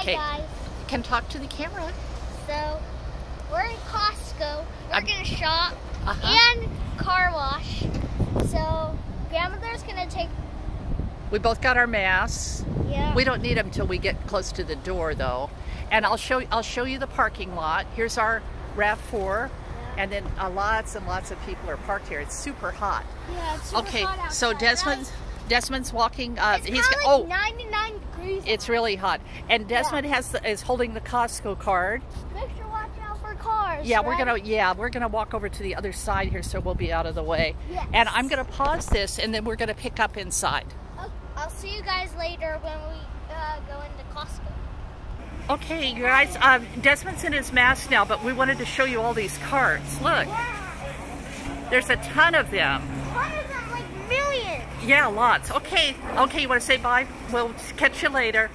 Okay. Hi guys. Can talk to the camera. So we're in Costco. We're I'm- gonna shop Uh-huh. and car wash. So grandmother's gonna take We both got our masks. yeah. We don't need them till we get close to the door, though. And I'll show I'll show you the parking lot. Here's our Rav4, and then uh, lots and lots of people are parked here. It's super hot. yeah, it's super Okay, hot so outside, Desmond's Desmond's walking. Uh, he's kinda oh, 99 degrees. it's really hot, and Desmond has the, is holding the Costco card. Make sure watch out for cars. Yeah, we're gonna yeah we're gonna walk over to the other side here, so we'll be out of the way. Yes. And I'm gonna pause this, and then we're gonna pick up inside. Oh, I'll see you guys later when we uh, go into Costco. Okay, you guys, um, Desmond's in his mask now, but we wanted to show you all these carts. Look, there's a ton of them. Hundreds of like millions. Yeah, lots. Okay, okay, you want to say bye? We'll catch you later.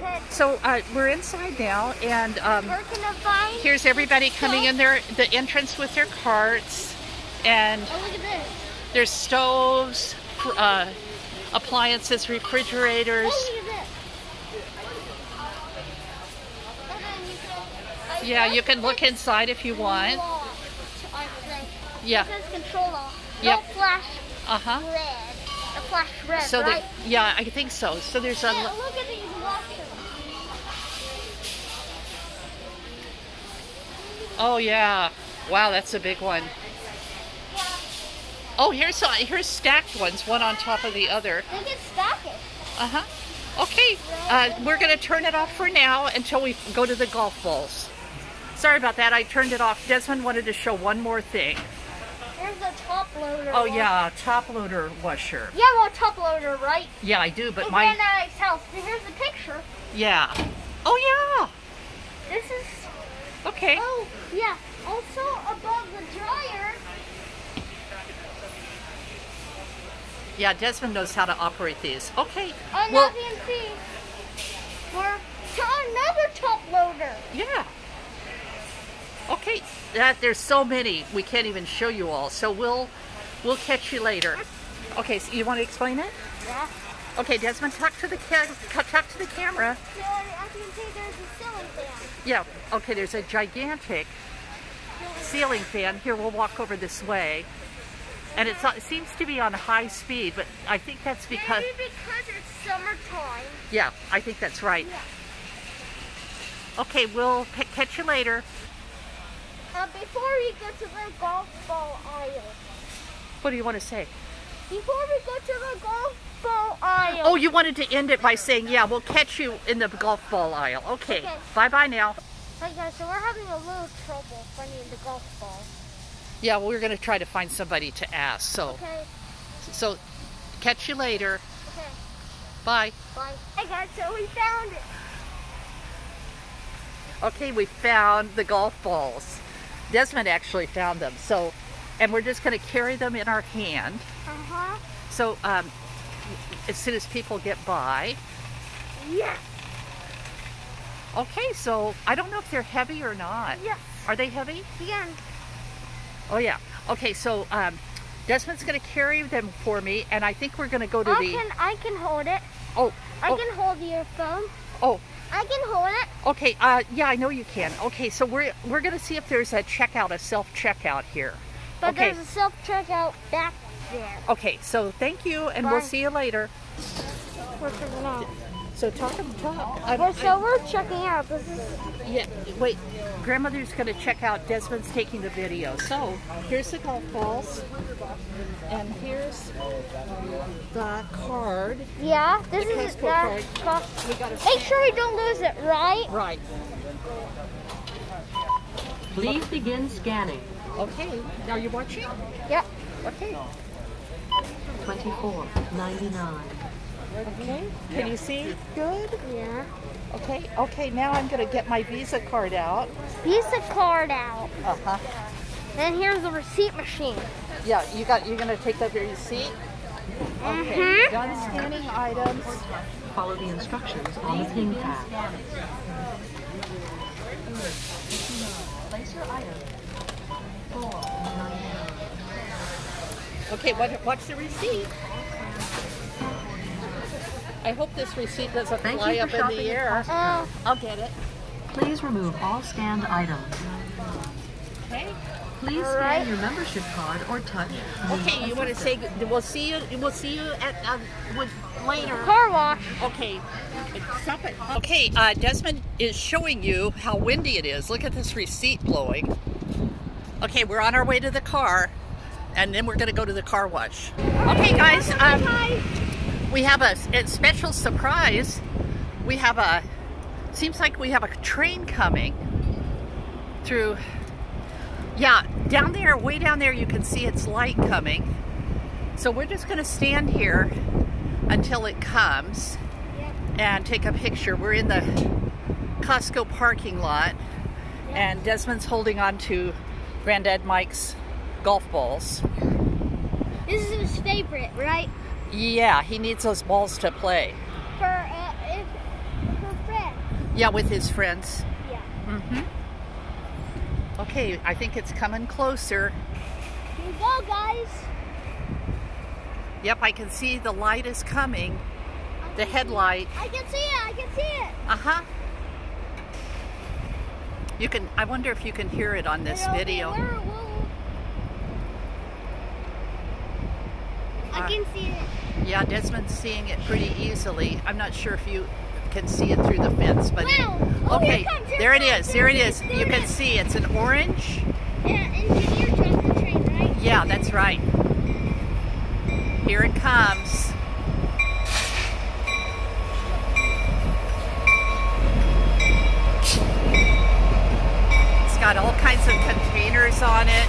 Okay. So uh, we're inside now, and um, We're gonna find. here's everybody coming in there, the entrance with their carts, and Oh, look at this. there's stoves, uh, appliances, refrigerators. Oh, look at this. And then you can, I Yeah, you can look inside if you want. Launch, I think. Yeah. It says control off. Yep. Don't flash Uh huh. red. Or flash red, So right? yeah, I think so. So there's a. Yeah, look at these washers. Oh yeah. Wow, that's a big one. Oh, here's uh, here's stacked ones, one on top of the other. They can stack it. Uh huh. Okay, uh, we're gonna turn it off for now until we go to the golf balls. Sorry about that. I turned it off. Desmond wanted to show one more thing. There's a top loader. Oh one. yeah, top loader washer. Have a top loader, right? Yeah, I do, but In my Granddad's house. Here's the picture. yeah. Oh yeah. This is. Okay. Oh, yeah. Also above the dryer. Yeah, Desmond knows how to operate these. Okay. Oh, On Well, that PNC. For to another top loader. Yeah. Okay. That there's so many we can't even show you all. So we'll we'll catch you later. Okay. So you want to explain it? Yeah. Okay, Desmond, talk to the ca- talk to the camera. As you can see, there's a ceiling fan. Yeah. Okay. There's a gigantic ceiling fan. Here, we'll walk over this way. And it's, it seems to be on high speed, but I think that's because, Maybe because it's summertime. yeah, I think that's right. Yeah. Okay, we'll catch you later. Uh, before we go to the golf ball aisle. What do you want to say? Before we go to the golf ball aisle. Oh, you wanted to end it by saying, yeah, we'll catch you in the golf ball aisle. Okay, Okay. bye-bye now. Hey guys, so we're having a little trouble finding the golf ball. Yeah, well, we're going to try to find somebody to ask. So, Okay, so catch you later. okay, Bye. bye. Hey guys, so we found it. Okay, we found the golf balls. Desmond actually found them. So, and we're just going to carry them in our hand. Uh-huh. So, um, as soon as people get by. Yes, Okay, so I don't know if they're heavy or not. yes. Are they heavy? Yeah. Oh yeah. Okay, so um, Desmond's going to carry them for me, and I think we're going to go to I the. can, I can hold it. Oh. I oh, can hold your phone. Oh. I can hold it. Okay. Uh, yeah, I know you can. Okay, so we're we're going to see if there's a checkout, a self checkout here. But okay. there's a self-checkout back there. Okay. So thank you, and we'll see you later. We're checking out. So talk and talk. I- We're, so we're checking out. This is Yeah, wait. Grandmother's going to check out. Desmond's taking the video. So here's the golf balls, and here's the card. yeah. This The is Costco uh, card. Cos- We got to Make sure we don't lose it, right? Right. Please begin scanning. Okay. Now you're watching. Yep. Okay. Twenty-four ninety-nine. Okay. Can you see? Good. Yeah. Okay. Okay. Now I'm going to get my Visa card out. Visa card out. Uh huh. And here's the receipt machine. Yeah. You got. You're going to take up your receipt. Okay. Mhm. Done scanning items. Follow the instructions on the pin pad. Place your item. Okay. What? What's the receipt? I hope this receipt doesn't Thank fly up in the air. Costco. Oh, I'll get it. Please remove all scanned items. Okay. Please All scan right. your membership card or touch. Okay, you want to say we'll see you. We'll see you at uh, with, later. car wash. Okay, stop it. Okay, uh, Desmond is showing you how windy it is. Look at this receipt blowing. Okay, we're on our way to the car, and then we're going to go to the car wash. Okay, guys, um, we have a, a special surprise. We have a, seems like we have a train coming through, yeah, down there, way down there, you can see its light coming. So we're just going to stand here until it comes and take a picture. We're in the Costco parking lot, and Desmond's holding on to Granddad Mike's golf balls. This is his favorite, right? Yeah, he needs those balls to play. For uh, if, for friends. Yeah, with his friends. Yeah. Mm-hmm. Okay, I think it's coming closer. Here we go, guys. Yep, I can see the light is coming. The headlight. I can see it. I can see it. Uh-huh. You can, I wonder if you can hear it on this It'll video. we're- we'll- I Uh, can see it. Yeah, Desmond's seeing it pretty easily. I'm not sure if you can see it through the fence, but Wow. Oh, okay, it comes, here there it it. There it is. is, You can is. see it's an orange. Yeah, engineer chocolate train, right? Yeah, that's right. Here it comes. It's got all kinds of containers on it.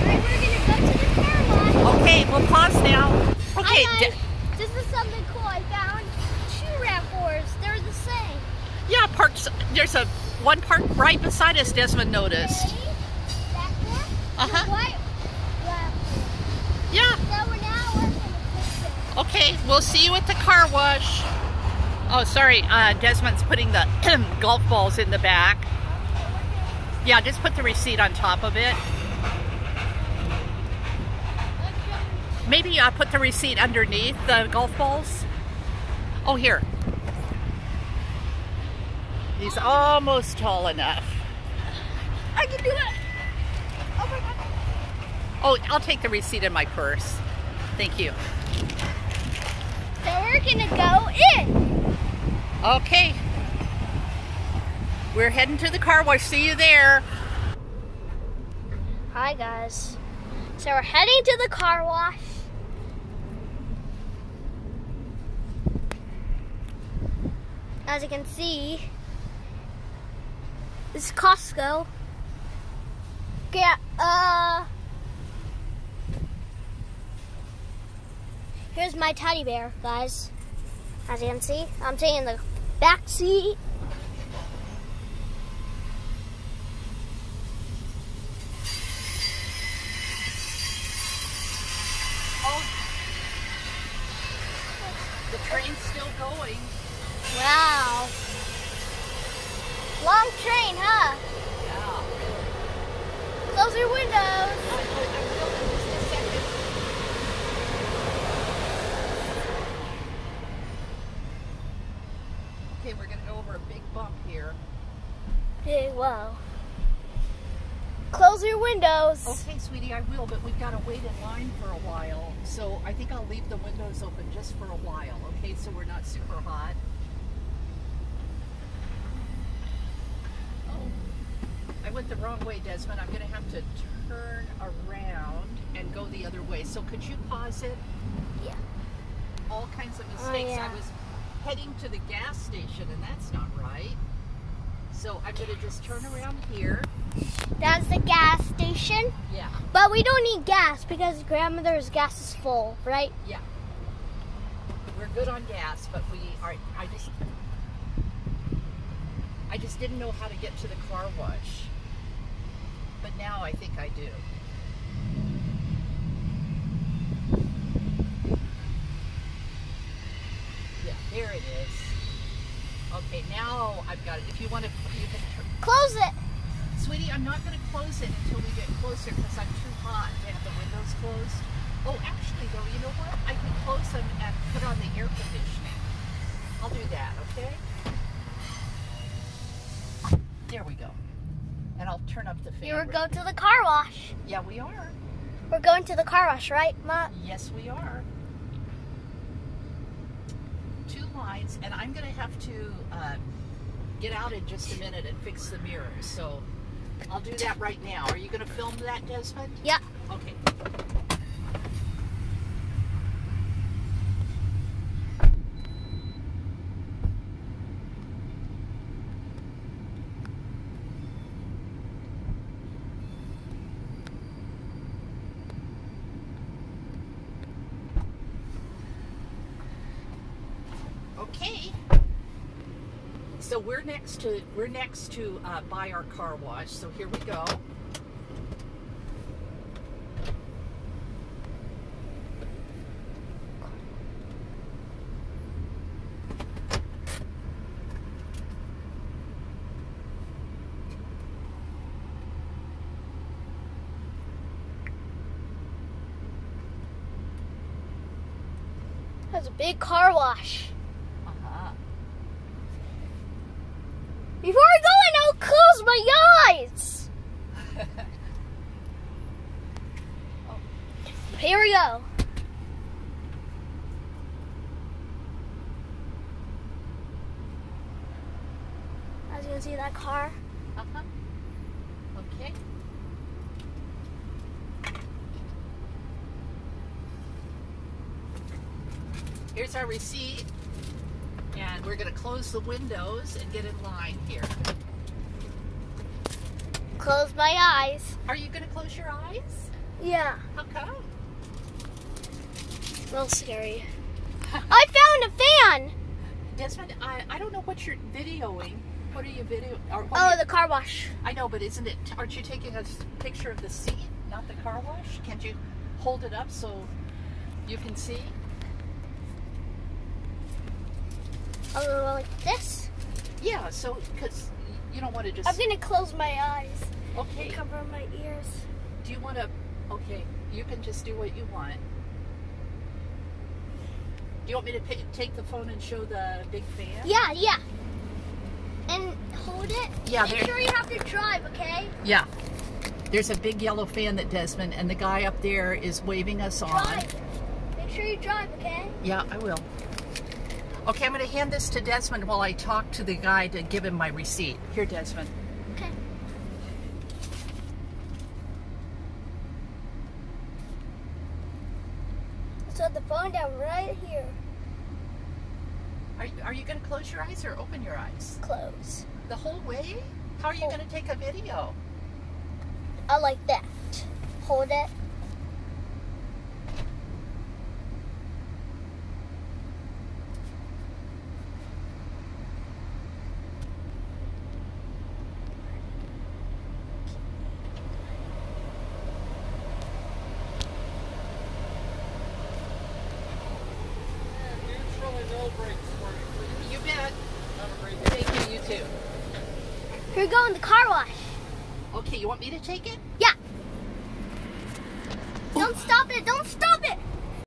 Alright, we're gonna go to the car wash. Okay, we'll pause now. Okay, guys, this is something cool. I found two RAV4s. They're the same. yeah, parked. There's a one parked right beside us. Desmond noticed. Okay. The white Yeah. So we're now we're gonna put them. Okay, we'll see you at the car wash. Oh, sorry, uh, Desmond's putting the golf balls in the back. Yeah, just put the receipt on top of it. Maybe uh, put the receipt underneath the golf balls. Oh, here. He's almost tall enough. I can do it. Oh my god. Oh, I'll take the receipt in my purse. Thank you. So we're gonna go in. Okay. We're heading to the car wash. See you there. Hi guys. So we're heading to the car wash. As you can see, this is Costco. Yeah, uh Here's my teddy bear, guys. As you can see, I'm in the back seat. Train, huh? Yeah. Close your windows. Okay, we're gonna go over a big bump here. Hey, wow. Close your windows. Okay, sweetie, I will, but we've got to wait in line for a while. So I think I'll leave the windows open just for a while, okay? So we're not super hot. I went the wrong way, Desmond. I'm going to have to turn around and go the other way. So could you pause it? Yeah. All kinds of mistakes. Oh, yeah. I was heading to the gas station, and that's not right. So I'm going to just turn around here. That's the gas station. Yeah. But we don't need gas because grandmother's gas is full, right? Yeah. We're good on gas, but we are I just I just didn't know how to get to the car wash. But now I think I do. Yeah, there it is. Okay, now I've got it. If you want to, you can. Close it. Sweetie, I'm not going to close it until we get closer because I'm too hot to have the windows closed. Oh, actually, though, you know what? I can close them and put on the air conditioning. I'll do that, okay? There we go. And I'll turn up the fan. You were going to the car wash. Yeah, we are. We're going to the car wash, right, Ma? Yes, we are. Two lines, and I'm going to have to uh, get out in just a minute and fix the mirrors. So I'll do that right now. Are you going to film that, Desmond? Yeah. Okay. Okay. So we're next to we're next to uh, buy our car wash. So here we go. That's a big car wash. Uh-huh. Before I go in, I'll close my eyes. Here we go. As you can see that car. Uh-huh. Okay. Here's our receipt. And we're going to close the windows and get in line here. Close my eyes. Are you going to close your eyes? Yeah, How come? real scary. I found a fan. Desmond, I, I don't know what you're videoing. What are you video? Or Oh, you- the car wash. I know, but isn't it? Aren't you taking a picture of the seat, not the car wash? Can't you hold it up so you can see? I'll like this. Yeah. So, because you don't want to just. I'm gonna close my eyes okay. cover my ears. Do you want to? Okay, you can just do what you want. Do you want me to take the phone and show the big fan? Yeah, yeah. And hold it. Yeah, Make there- sure you have to drive, okay? Yeah. There's a big yellow fan that Desmond and the guy up there is waving us on. Drive. Make sure you drive, okay? Yeah, I will. Okay, I'm going to hand this to Desmond while I talk to the guy to give him my receipt. Here, Desmond. Okay. Set the phone down right here. Are you, are you going to close your eyes or open your eyes? Close. The whole way? How are you going to take a video? I like that. Hold it. You bet. Thank you, you too. Here we go in the car wash. Okay, you want me to take it.